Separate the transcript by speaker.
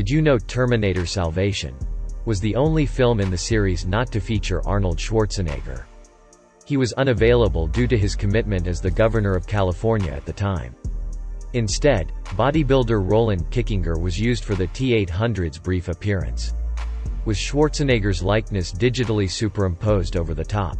Speaker 1: Did you know Terminator Salvation was the only film in the series not to feature Arnold Schwarzenegger? He was unavailable due to his commitment as the governor of California at the time. Instead, bodybuilder Roland Kickinger was used for the T-800's brief appearance. With Schwarzenegger's likeness digitally superimposed over the top.